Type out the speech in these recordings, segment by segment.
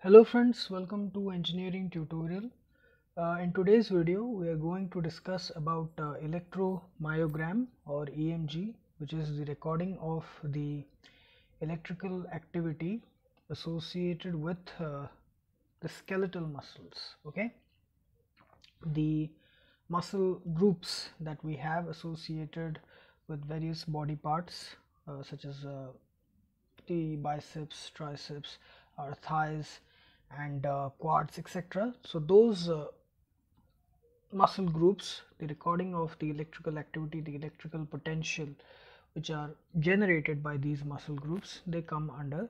Hello friends, welcome to engineering tutorial. Uh, in today's video, we are going to discuss about uh, electromyogram or EMG, which is the recording of the electrical activity associated with uh, the skeletal muscles. Okay, the muscle groups that we have associated with various body parts, uh, such as uh, the biceps, triceps, or thighs, and uh, quads etc. So those uh, muscle groups the recording of the electrical activity the electrical potential which are generated by these muscle groups they come under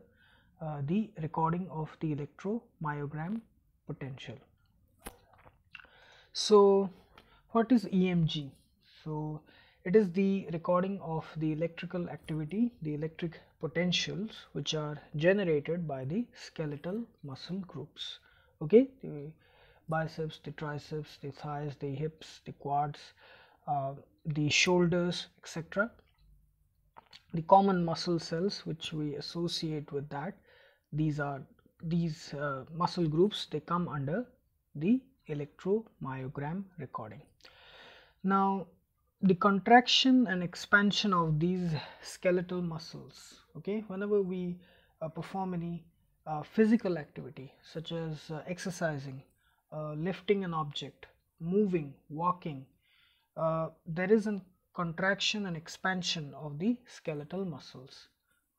uh, the recording of the electromyogram potential. So what is EMG? So it is the recording of the electrical activity, the electric potentials which are generated by the skeletal muscle groups. Okay, the biceps, the triceps, the thighs, the hips, the quads, uh, the shoulders, etc. The common muscle cells which we associate with that, these are these uh, muscle groups they come under the electromyogram recording. Now the contraction and expansion of these skeletal muscles okay? Whenever we uh, perform any uh, physical activity such as uh, exercising uh, lifting an object moving walking uh, there is a contraction and expansion of the skeletal muscles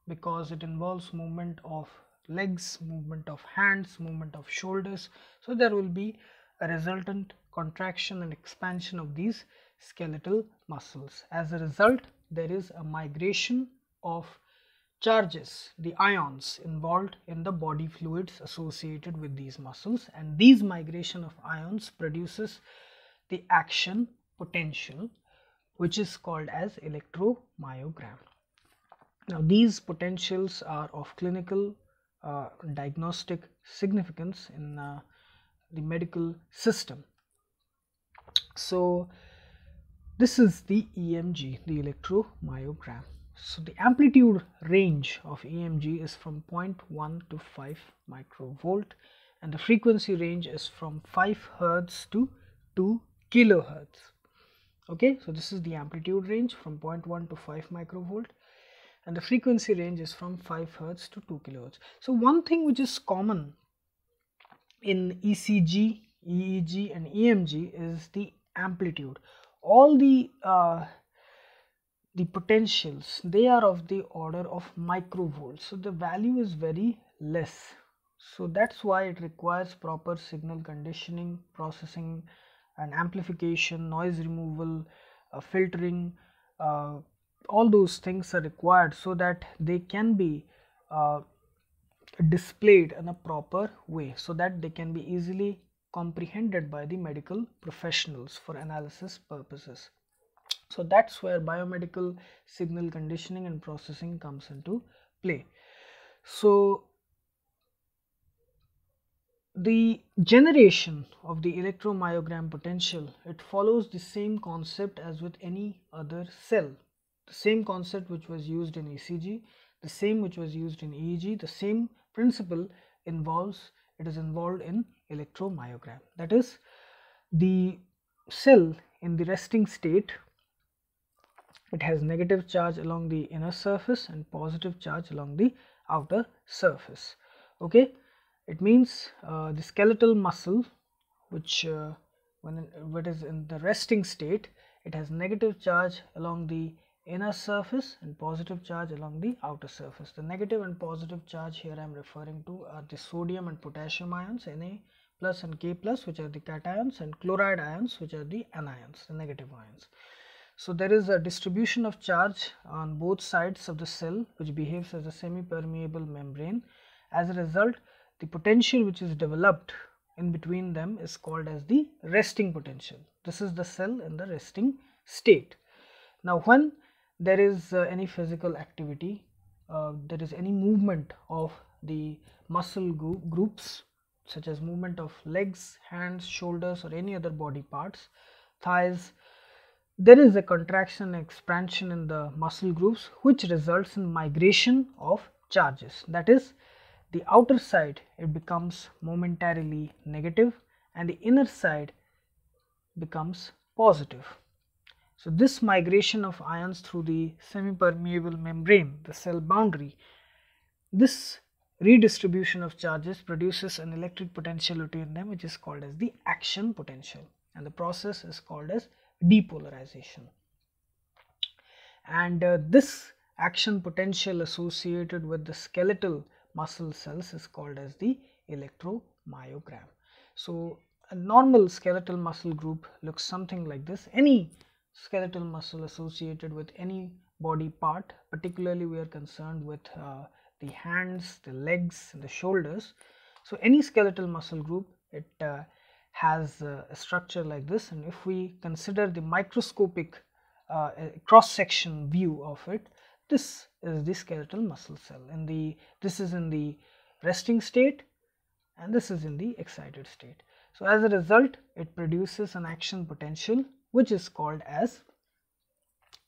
because it involves movement of legs movement of hands movement of shoulders. So there will be a resultant contraction and expansion of these skeletal muscles. As a result, there is a migration of charges, the ions involved in the body fluids associated with these muscles and these migration of ions produces the action potential which is called as electromyogram. Now these potentials are of clinical uh, diagnostic significance in uh, the medical system. So this is the EMG, the electromyogram. So the amplitude range of EMG is from 0.1 to 5 microvolt and the frequency range is from 5 hertz to 2 kilohertz. Okay, so this is the amplitude range from 0.1 to 5 microvolt and the frequency range is from 5 hertz to 2 kilohertz. So one thing which is common in ECG, EEG and EMG is the amplitude all the uh, the potentials they are of the order of microvolts. So the value is very less. So that's why it requires proper signal conditioning processing and amplification noise removal uh, filtering uh, all those things are required so that they can be uh, displayed in a proper way so that they can be easily comprehended by the medical professionals for analysis purposes. So that's where biomedical signal conditioning and processing comes into play. So the generation of the electromyogram potential it follows the same concept as with any other cell the same concept which was used in ECG the same which was used in EEG the same principle involves it is involved in electromyogram. That is the cell in the resting state it has negative charge along the inner surface and positive charge along the outer surface. Okay? It means uh, the skeletal muscle which uh, when it is in the resting state it has negative charge along the inner surface and positive charge along the outer surface. The negative and positive charge here I am referring to are the sodium and potassium ions Na plus and K plus which are the cations and chloride ions which are the anions, the negative ions. So there is a distribution of charge on both sides of the cell which behaves as a semi-permeable membrane. As a result, the potential which is developed in between them is called as the resting potential. This is the cell in the resting state. Now when there is uh, any physical activity, uh, there is any movement of the muscle groups such as movement of legs, hands, shoulders or any other body parts, thighs, there is a contraction expansion in the muscle groups which results in migration of charges that is the outer side it becomes momentarily negative and the inner side becomes positive. So, this migration of ions through the semi-permeable membrane, the cell boundary, this redistribution of charges produces an electric potentiality in them which is called as the action potential and the process is called as depolarization. And uh, this action potential associated with the skeletal muscle cells is called as the electromyogram. So, a normal skeletal muscle group looks something like this. Any skeletal muscle associated with any body part, particularly we are concerned with uh, the hands, the legs and the shoulders. So, any skeletal muscle group it uh, has uh, a structure like this and if we consider the microscopic uh, cross section view of it, this is the skeletal muscle cell and the this is in the resting state and this is in the excited state. So, as a result it produces an action potential which is called as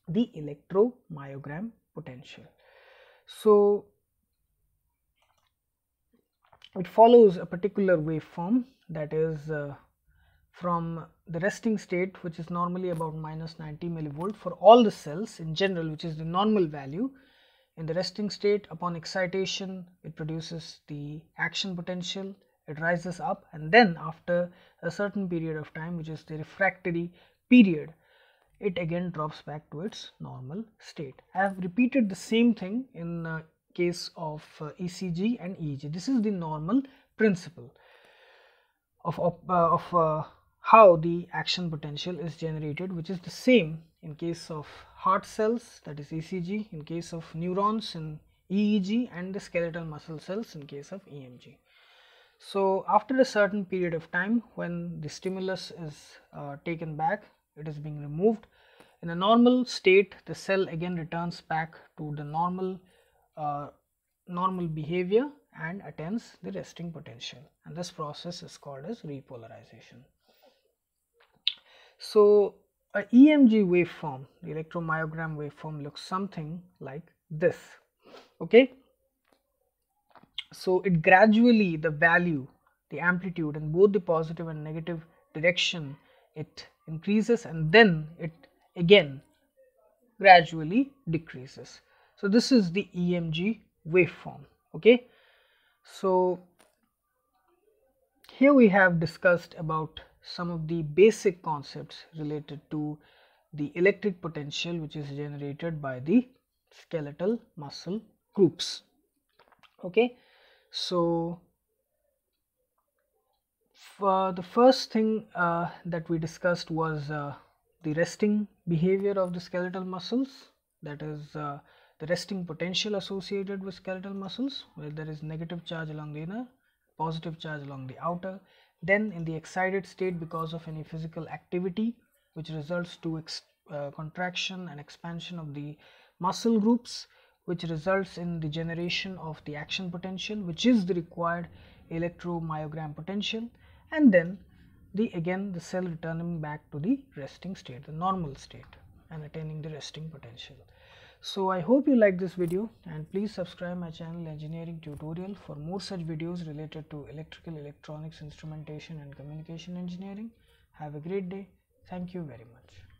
the electromyogram potential. So, it follows a particular waveform that is uh, from the resting state which is normally about minus 90 millivolt for all the cells in general which is the normal value. In the resting state upon excitation it produces the action potential, it rises up and then after a certain period of time which is the refractory period it again drops back to its normal state. I have repeated the same thing in uh, case of uh, ECG and EEG. This is the normal principle of, of, uh, of uh, how the action potential is generated which is the same in case of heart cells that is ECG, in case of neurons in EEG and the skeletal muscle cells in case of EMG. So, after a certain period of time when the stimulus is uh, taken back, it is being removed. In a normal state, the cell again returns back to the normal uh, normal behavior and attains the resting potential and this process is called as repolarization. So, a EMG waveform, the electromyogram waveform looks something like this. Okay. So, it gradually the value, the amplitude in both the positive and negative direction it increases and then it again gradually decreases. So, this is the EMG waveform. Okay. So, here we have discussed about some of the basic concepts related to the electric potential which is generated by the skeletal muscle groups. Okay. So, the first thing uh, that we discussed was uh, the resting behavior of the skeletal muscles that is uh, the resting potential associated with skeletal muscles where there is negative charge along the inner, positive charge along the outer. Then in the excited state because of any physical activity which results to uh, contraction and expansion of the muscle groups which results in the generation of the action potential which is the required electromyogram potential and then the again the cell returning back to the resting state the normal state and attaining the resting potential. So I hope you like this video and please subscribe my channel engineering tutorial for more such videos related to electrical electronics instrumentation and communication engineering. Have a great day. Thank you very much.